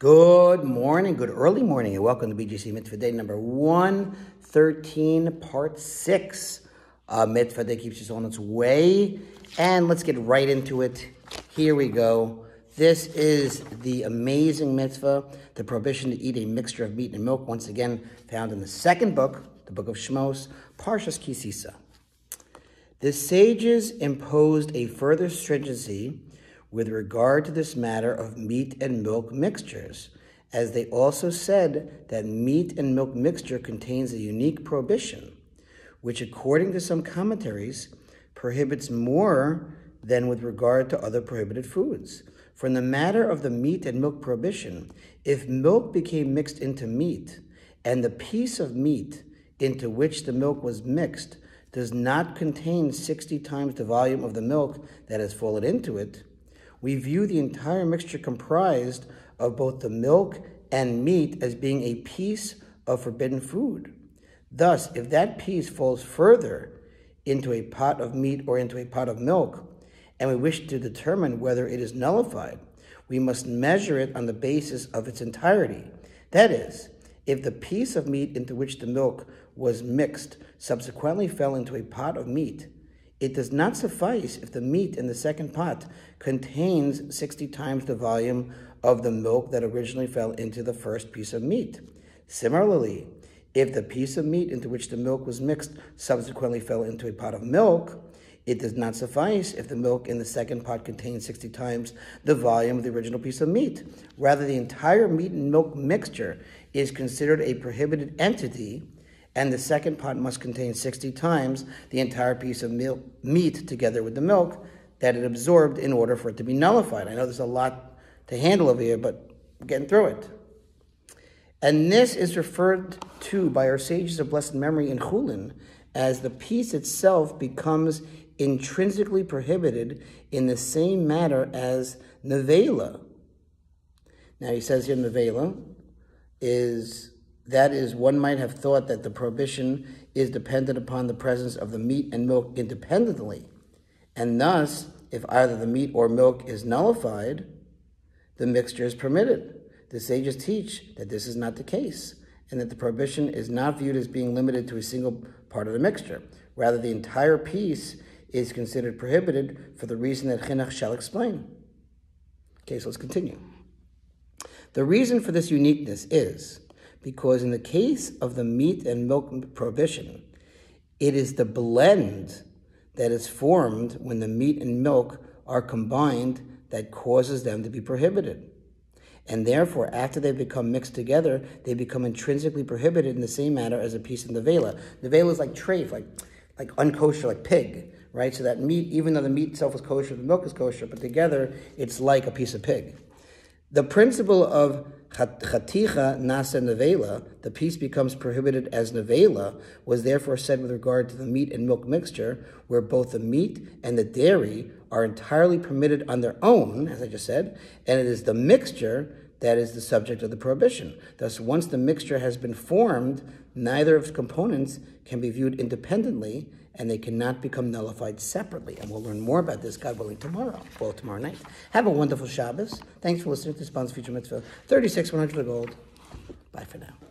Good morning, good early morning, and welcome to BJC Mitzvah Day number 113, part 6. Uh, mitzvah Day keeps us on its way. And let's get right into it. Here we go. This is the amazing mitzvah, the prohibition to eat a mixture of meat and milk, once again found in the second book, the book of Shmos, Parshas Ki Sisa. The sages imposed a further stringency with regard to this matter of meat and milk mixtures, as they also said that meat and milk mixture contains a unique prohibition, which, according to some commentaries, prohibits more than with regard to other prohibited foods. For in the matter of the meat and milk prohibition, if milk became mixed into meat, and the piece of meat into which the milk was mixed does not contain 60 times the volume of the milk that has fallen into it, we view the entire mixture comprised of both the milk and meat as being a piece of forbidden food. Thus, if that piece falls further into a pot of meat or into a pot of milk, and we wish to determine whether it is nullified, we must measure it on the basis of its entirety. That is, if the piece of meat into which the milk was mixed subsequently fell into a pot of meat, it does not suffice if the meat in the second pot contains 60 times the volume of the milk that originally fell into the first piece of meat. Similarly, if the piece of meat into which the milk was mixed subsequently fell into a pot of milk, it does not suffice if the milk in the second pot contains 60 times the volume of the original piece of meat. Rather, the entire meat and milk mixture is considered a prohibited entity and the second pot must contain 60 times the entire piece of milk, meat together with the milk that it absorbed in order for it to be nullified. I know there's a lot to handle over here, but I'm getting through it. And this is referred to by our sages of blessed memory in Chulin as the piece itself becomes intrinsically prohibited in the same manner as nevela. Now he says here nevela is that is, one might have thought that the prohibition is dependent upon the presence of the meat and milk independently. And thus, if either the meat or milk is nullified, the mixture is permitted. The sages teach that this is not the case, and that the prohibition is not viewed as being limited to a single part of the mixture. Rather, the entire piece is considered prohibited for the reason that Chinuch shall explain. Okay, so let's continue. The reason for this uniqueness is because in the case of the meat and milk prohibition, it is the blend that is formed when the meat and milk are combined that causes them to be prohibited. And therefore, after they become mixed together, they become intrinsically prohibited in the same manner as a piece of nevela. Nevela is like treif, like like unkosher, like pig, right? So that meat, even though the meat itself is kosher, the milk is kosher, but together it's like a piece of pig. The principle of chaticha nasa nevela, the piece becomes prohibited as nevela, was therefore said with regard to the meat and milk mixture, where both the meat and the dairy are entirely permitted on their own, as I just said, and it is the mixture that is the subject of the prohibition. Thus, once the mixture has been formed, neither of its components can be viewed independently, and they cannot become nullified separately. And we'll learn more about this, God willing, tomorrow, well, tomorrow night. Have a wonderful Shabbos. Thanks for listening to Sponsor Future Mitzvah 36 100 Gold. Bye for now.